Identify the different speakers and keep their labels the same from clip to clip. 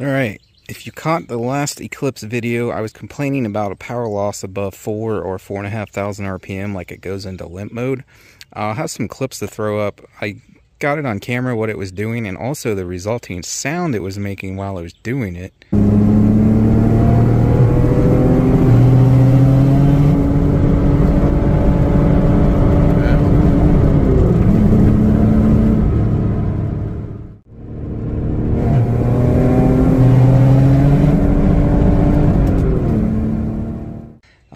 Speaker 1: All right, if you caught the last Eclipse video, I was complaining about a power loss above four or four and a half thousand RPM, like it goes into limp mode. I'll have some clips to throw up. I got it on camera what it was doing and also the resulting sound it was making while I was doing it.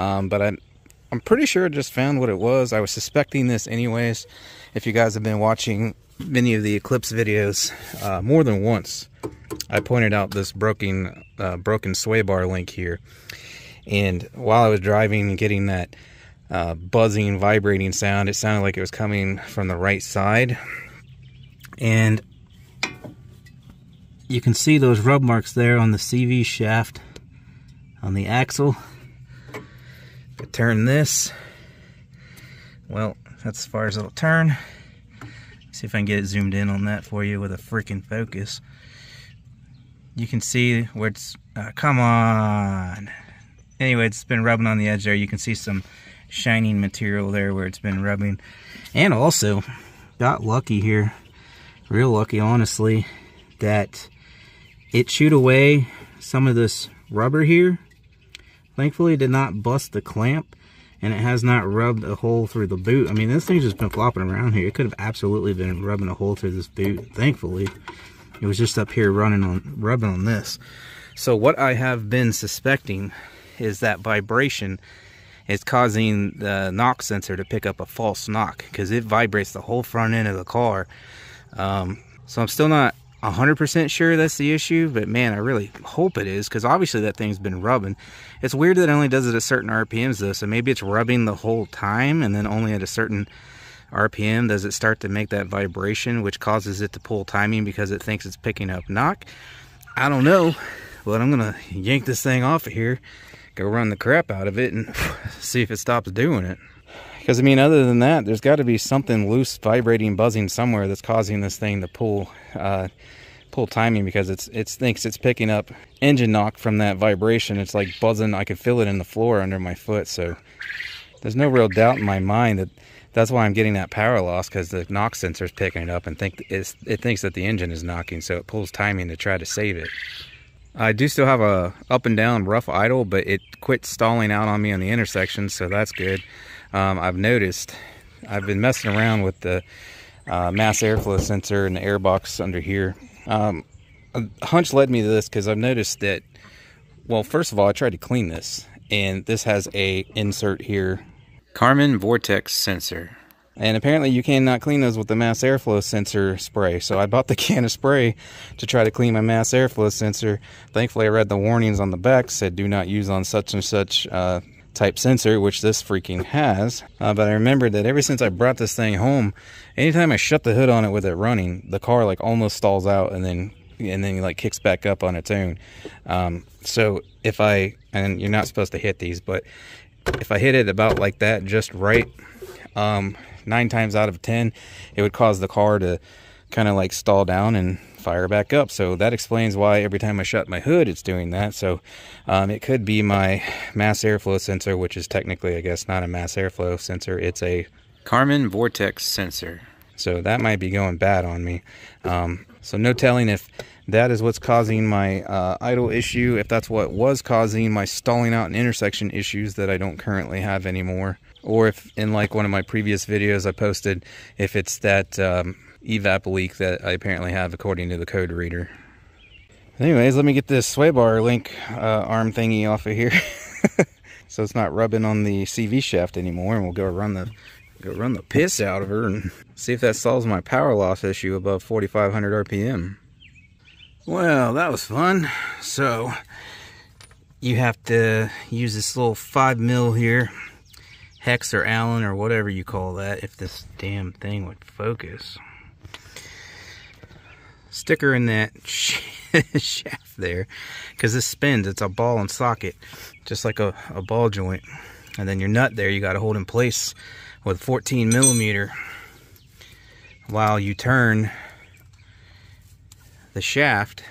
Speaker 1: Um, but I, I'm pretty sure I just found what it was. I was suspecting this anyways. If you guys have been watching many of the Eclipse videos uh, more than once, I pointed out this broken, uh, broken sway bar link here. And while I was driving and getting that uh, buzzing, vibrating sound, it sounded like it was coming from the right side. And you can see those rub marks there on the CV shaft on the axle turn this, well, that's as far as it'll turn. See if I can get it zoomed in on that for you with a freaking focus. You can see where it's, uh, come on. Anyway, it's been rubbing on the edge there. You can see some shining material there where it's been rubbing. And also, got lucky here, real lucky honestly, that it chewed away some of this rubber here Thankfully, it did not bust the clamp, and it has not rubbed a hole through the boot. I mean, this thing's just been flopping around here. It could have absolutely been rubbing a hole through this boot. Thankfully, it was just up here running on rubbing on this. So what I have been suspecting is that vibration is causing the knock sensor to pick up a false knock because it vibrates the whole front end of the car. Um, so I'm still not 100% sure that's the issue, but man, I really hope it is because obviously that thing's been rubbing. It's weird that it only does it at certain RPMs though, so maybe it's rubbing the whole time and then only at a certain RPM does it start to make that vibration, which causes it to pull timing because it thinks it's picking up knock. I don't know, but I'm gonna yank this thing off of here, go run the crap out of it, and see if it stops doing it. Because, I mean, other than that, there's got to be something loose, vibrating, buzzing somewhere that's causing this thing to pull uh, pull timing because it's it thinks it's picking up engine knock from that vibration. It's like buzzing. I can feel it in the floor under my foot. So there's no real doubt in my mind that that's why I'm getting that power loss because the knock sensor is picking it up and think it thinks that the engine is knocking. So it pulls timing to try to save it. I do still have a up and down rough idle, but it quit stalling out on me on the intersection, so that's good um, I've noticed I've been messing around with the uh, mass airflow sensor and the air box under here. Um, a hunch led me to this because I've noticed that, well, first of all, I tried to clean this and this has a insert here. Karman Vortex sensor. And apparently you cannot clean those with the mass airflow sensor spray. So I bought the can of spray to try to clean my mass airflow sensor. Thankfully I read the warnings on the back said do not use on such and such uh, type sensor, which this freaking has. Uh, but I remembered that ever since I brought this thing home, anytime I shut the hood on it with it running, the car like almost stalls out and then and then like kicks back up on its own. Um, so if I and you're not supposed to hit these, but if I hit it about like that, just right, um, nine times out of ten, it would cause the car to kind of like stall down and fire back up. So that explains why every time I shut my hood, it's doing that. So um, it could be my mass airflow sensor, which is technically, I guess, not a mass airflow sensor. It's a Karman Vortex sensor. So that might be going bad on me. Um, so no telling if that is what's causing my uh, idle issue, if that's what was causing my stalling out and intersection issues that I don't currently have anymore. Or if in like one of my previous videos I posted, if it's that um, evap leak that I apparently have according to the code reader. Anyways, let me get this sway bar link uh, arm thingy off of here. so it's not rubbing on the CV shaft anymore and we'll go run the go run the piss out of her and see if that solves my power loss issue above 4500 RPM. Well, that was fun. So you have to use this little five mil here, hex or Allen or whatever you call that, if this damn thing would focus sticker in that shaft there because this spins it's a ball and socket just like a, a ball joint and then your nut there you got to hold in place with 14 millimeter while you turn the shaft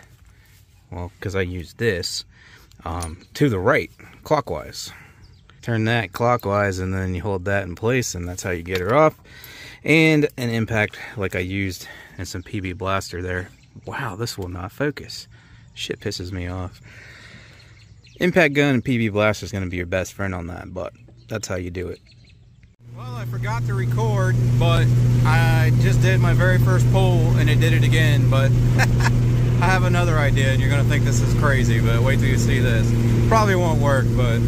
Speaker 1: well, because I use this, um, to the right, clockwise. Turn that clockwise and then you hold that in place and that's how you get her off. And an impact like I used in some PB Blaster there. Wow, this will not focus. Shit pisses me off. Impact gun and PB Blaster is going to be your best friend on that, but that's how you do it. Well, I forgot to record, but I just did my very first pull and it did it again, but I have another idea and you're gonna think this is crazy, but wait till you see this. Probably won't work, but...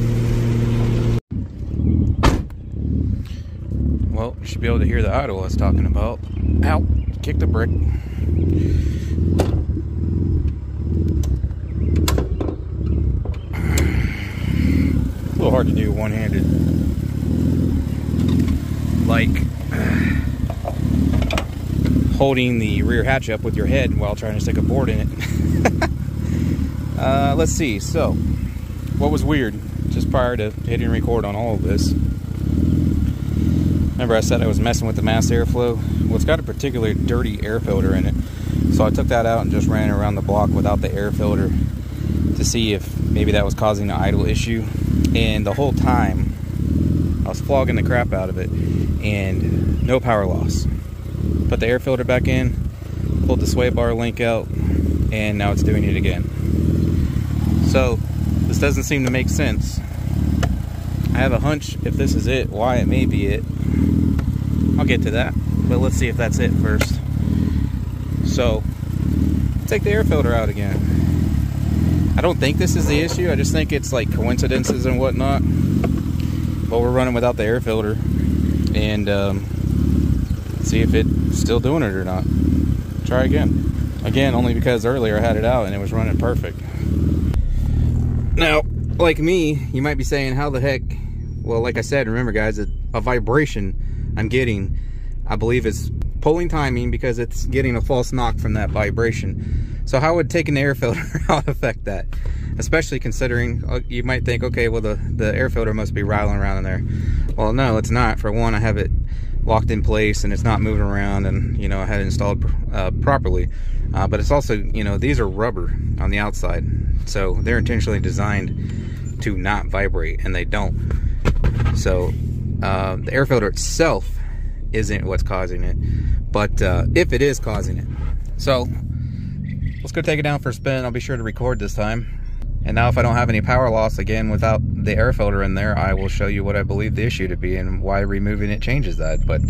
Speaker 1: Well, you should be able to hear the idle I was talking about. Ow, kick the brick. A little hard to do one-handed like holding the rear hatch up with your head while trying to stick a board in it. uh, let's see. So, what was weird just prior to hitting record on all of this? Remember I said I was messing with the mass airflow? Well, it's got a particularly dirty air filter in it. So I took that out and just ran around the block without the air filter to see if maybe that was causing an idle issue. And the whole time, I was flogging the crap out of it and no power loss. Put the air filter back in, pulled the sway bar link out, and now it's doing it again. So this doesn't seem to make sense. I have a hunch if this is it, why it may be it. I'll get to that, but let's see if that's it first. So, take the air filter out again. I don't think this is the issue, I just think it's like coincidences and whatnot. But we're running without the air filter and um, see if it's still doing it or not. Try again. Again, only because earlier I had it out and it was running perfect. Now, like me, you might be saying, how the heck, well, like I said, remember guys, a, a vibration I'm getting, I believe is pulling timing because it's getting a false knock from that vibration. So how would taking the air filter out affect that? Especially considering, uh, you might think, okay, well the, the air filter must be rattling around in there. Well, no, it's not. For one, I have it locked in place and it's not moving around and, you know, I had it installed uh, properly. Uh, but it's also, you know, these are rubber on the outside. So they're intentionally designed to not vibrate and they don't. So uh, the air filter itself isn't what's causing it, but uh, if it is causing it. So let's go take it down for a spin. I'll be sure to record this time. And now if I don't have any power loss again without the air filter in there, I will show you what I believe the issue to be and why removing it changes that. But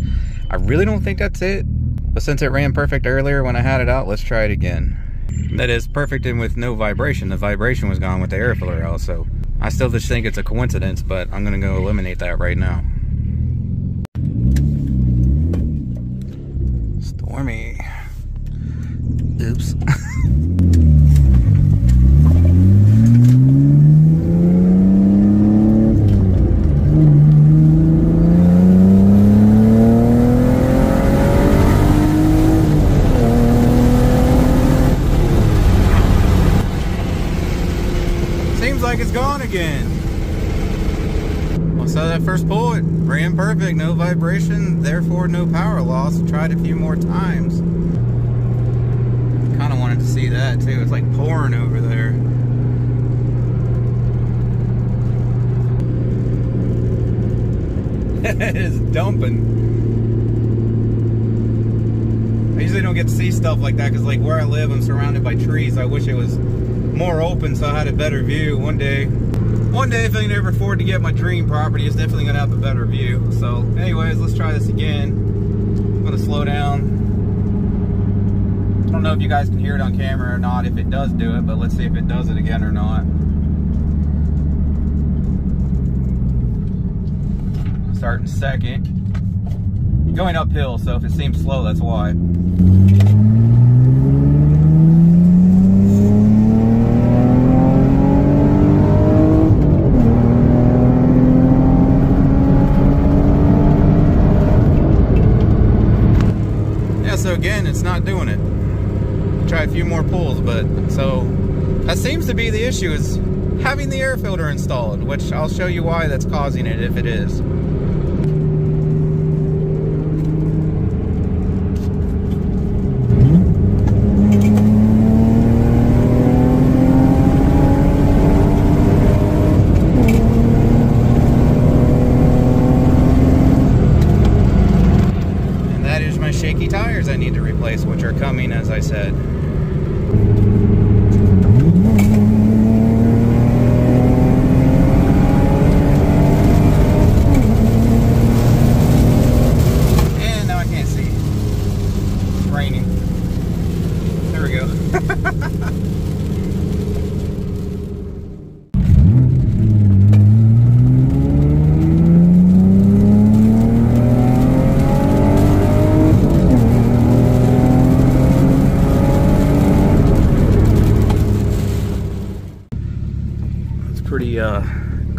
Speaker 1: I really don't think that's it. But since it ran perfect earlier when I had it out, let's try it again. That is perfect and with no vibration. The vibration was gone with the air filter out, so I still just think it's a coincidence, but I'm gonna go eliminate that right now. Stormy. Oops. again. Well, so that first pull, it ran perfect, no vibration, therefore no power loss. Tried a few more times. Kind of wanted to see that too. It's like pouring over there. it is dumping. I usually don't get to see stuff like that because like where I live, I'm surrounded by trees. I wish it was more open so I had a better view one day one day if I can ever afford to get my dream property, it's definitely gonna have a better view. So anyways, let's try this again. I'm gonna slow down. I don't know if you guys can hear it on camera or not, if it does do it, but let's see if it does it again or not. Starting second. Going uphill, so if it seems slow, that's why. seems to be the issue is having the air filter installed, which I'll show you why that's causing it if it is. And that is my shaky tires I need to replace, which are coming, as I said.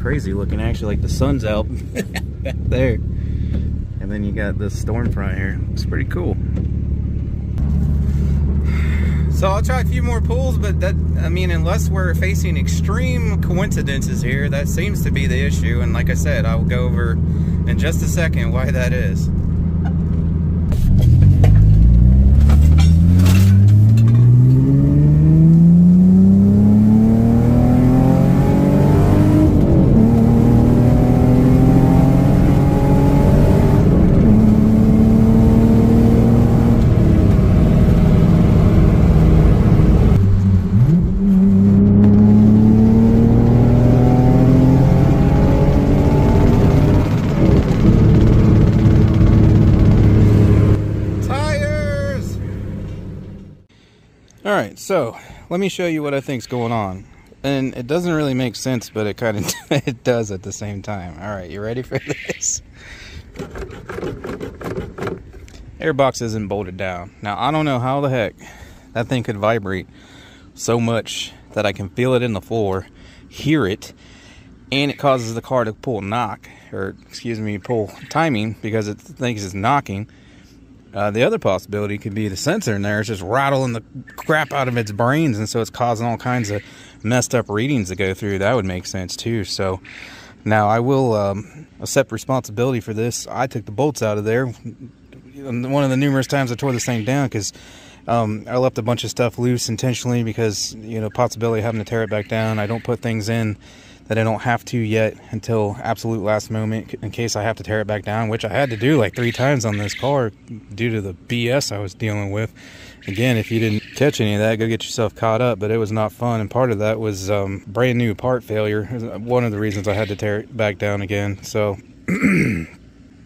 Speaker 1: Crazy looking actually, like the sun's out back there. And then you got this storm front here. It's pretty cool. So I'll try a few more pulls, but that, I mean, unless we're facing extreme coincidences here, that seems to be the issue. And like I said, I will go over in just a second why that is. Tires! All right, so let me show you what I think's going on. And it doesn't really make sense, but it kind of it does at the same time. All right, you ready for this? Airbox isn't bolted down. Now, I don't know how the heck that thing could vibrate so much that I can feel it in the floor, hear it, and it causes the car to pull knock, or excuse me, pull timing because it thinks it's knocking. Uh, the other possibility could be the sensor in there is just rattling the crap out of its brains, and so it's causing all kinds of messed up readings to go through. That would make sense too. So now I will um, accept responsibility for this. I took the bolts out of there. One of the numerous times I tore this thing down because um, I left a bunch of stuff loose intentionally because you know possibility of having to tear it back down. I don't put things in that I don't have to yet until absolute last moment in case I have to tear it back down, which I had to do like three times on this car due to the BS I was dealing with. Again, if you didn't catch any of that, go get yourself caught up, but it was not fun. And part of that was um, brand new part failure. One of the reasons I had to tear it back down again. So,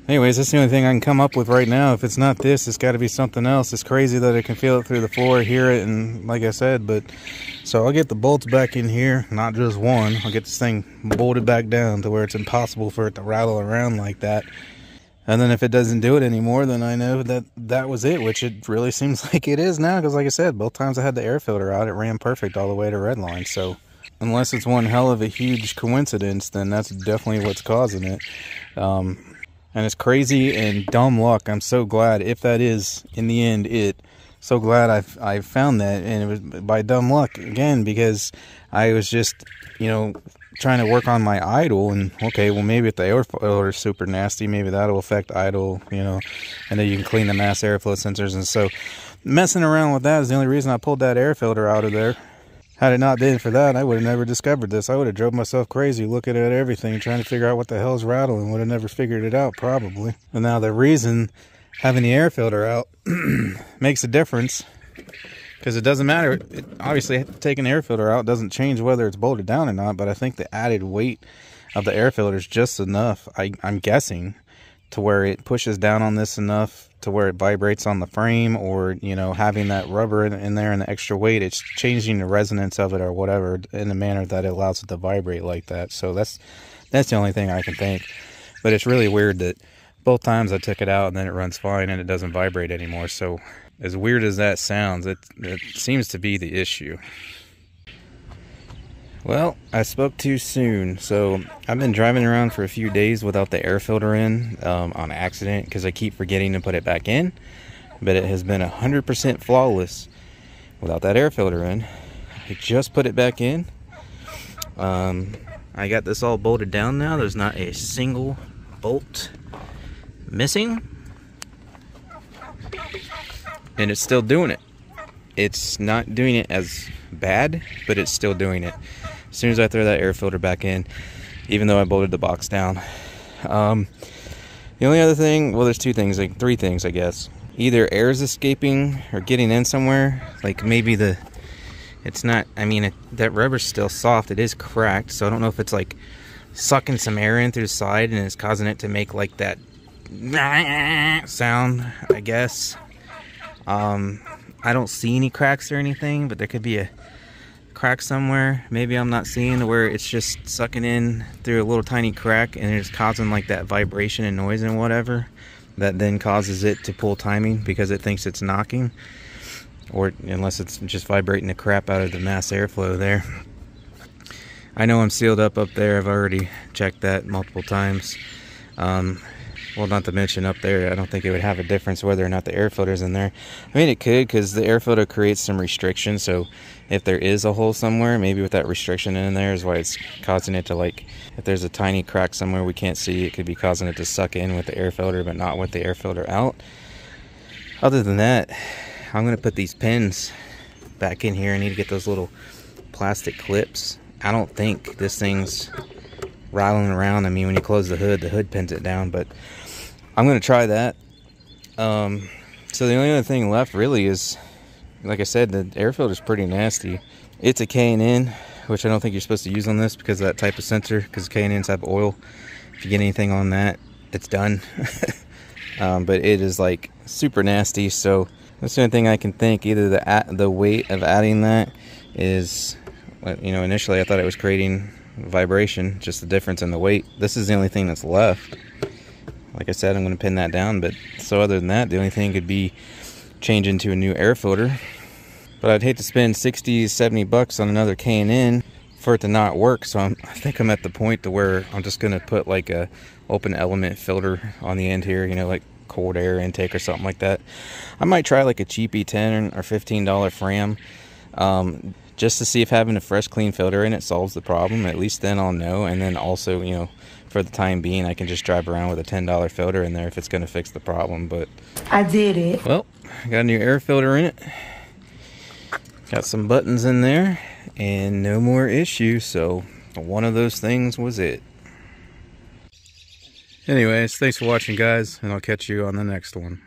Speaker 1: anyways, that's the only thing I can come up with right now. If it's not this, it's got to be something else. It's crazy that I can feel it through the floor, hear it, and like I said, but so I'll get the bolts back in here, not just one. I'll get this thing bolted back down to where it's impossible for it to rattle around like that. And then if it doesn't do it anymore, then I know that that was it, which it really seems like it is now. Because like I said, both times I had the air filter out, it ran perfect all the way to redline. So unless it's one hell of a huge coincidence, then that's definitely what's causing it. Um, and it's crazy and dumb luck. I'm so glad if that is in the end it. So glad I I found that, and it was by dumb luck again because I was just you know trying to work on my idle and okay well maybe if the air filter is super nasty maybe that'll affect idle you know and then you can clean the mass airflow sensors and so messing around with that is the only reason I pulled that air filter out of there had it not been for that I would have never discovered this I would have drove myself crazy looking at everything trying to figure out what the hell's rattling would have never figured it out probably and now the reason having the air filter out makes a difference because it doesn't matter. It, obviously, taking the air filter out doesn't change whether it's bolted down or not. But I think the added weight of the air filter is just enough. I, I'm guessing to where it pushes down on this enough to where it vibrates on the frame, or you know, having that rubber in, in there and the extra weight, it's changing the resonance of it or whatever in a manner that it allows it to vibrate like that. So that's that's the only thing I can think. But it's really weird that both times I took it out and then it runs fine and it doesn't vibrate anymore. So as weird as that sounds, it, it seems to be the issue. Well, I spoke too soon. So I've been driving around for a few days without the air filter in um, on accident because I keep forgetting to put it back in. But it has been 100% flawless without that air filter in. I just put it back in. Um, I got this all bolted down now. There's not a single bolt missing. And it's still doing it. It's not doing it as bad, but it's still doing it. As soon as I throw that air filter back in, even though I bolted the box down. Um, the only other thing, well, there's two things, like three things, I guess. either air is escaping or getting in somewhere. Like maybe the, it's not, I mean, it, that rubber's still soft. It is cracked. So I don't know if it's like sucking some air in through the side and it's causing it to make like that sound, I guess. Um, I don't see any cracks or anything, but there could be a crack somewhere. Maybe I'm not seeing where it's just sucking in through a little tiny crack and it's causing like that vibration and noise and whatever that then causes it to pull timing because it thinks it's knocking or unless it's just vibrating the crap out of the mass airflow there. I know I'm sealed up up there. I've already checked that multiple times. Um, well, not to mention up there, I don't think it would have a difference whether or not the air filter's in there. I mean, it could because the air filter creates some restriction. So if there is a hole somewhere, maybe with that restriction in there is why it's causing it to like, if there's a tiny crack somewhere we can't see, it could be causing it to suck in with the air filter, but not with the air filter out. Other than that, I'm going to put these pins back in here. I need to get those little plastic clips. I don't think this thing's rattling around. I mean, when you close the hood, the hood pins it down, but I'm going to try that. Um, so the only other thing left really is, like I said, the air filter is pretty nasty. It's a K&N, which I don't think you're supposed to use on this because of that type of sensor, because K&Ns have oil. If you get anything on that, it's done. um, but it is like super nasty, so that's the only thing I can think. Either the the weight of adding that is, you know, initially I thought it was creating vibration, just the difference in the weight. This is the only thing that's left like I said, I'm going to pin that down. But so other than that, the only thing could be change into a new air filter. But I'd hate to spend 60, 70 bucks on another K&N for it to not work. So I'm, I think I'm at the point to where I'm just going to put like a open element filter on the end here, you know, like cold air intake or something like that. I might try like a cheapy 10 or $15 Fram. Um, just to see if having a fresh clean filter in it solves the problem at least then i'll know and then also you know for the time being i can just drive around with a $10 filter in there if it's going to fix the problem but
Speaker 2: i did it
Speaker 1: well I got a new air filter in it got some buttons in there and no more issues so one of those things was it. Anyways thanks for watching guys and i'll catch you on the next one